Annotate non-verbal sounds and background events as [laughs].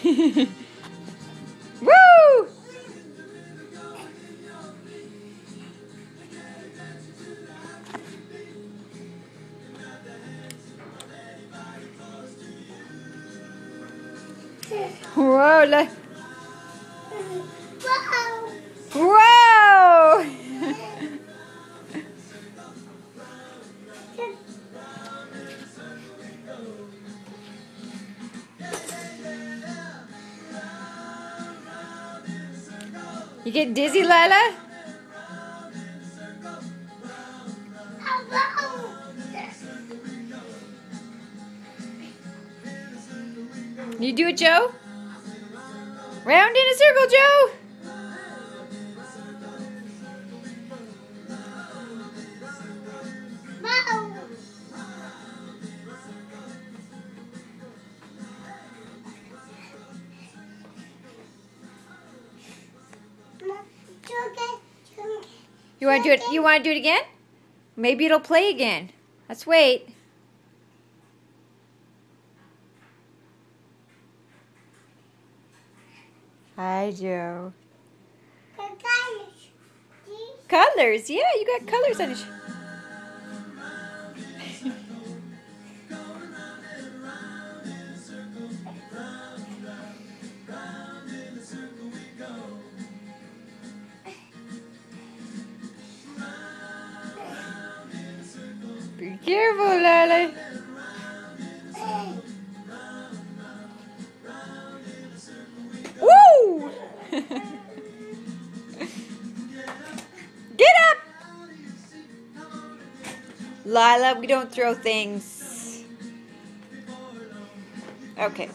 [laughs] Woo! Whoa, look. Whoa! You get dizzy, Lyllah? You do it, Joe? Round in a circle, Joe! You want to do it? You want to do it again? Maybe it'll play again. Let's wait. Hi, Joe. Colors. colors. Yeah, you got colors on your. Careful, Lily. Woo! [laughs] Get up! Lyllah, we don't throw things. Okay.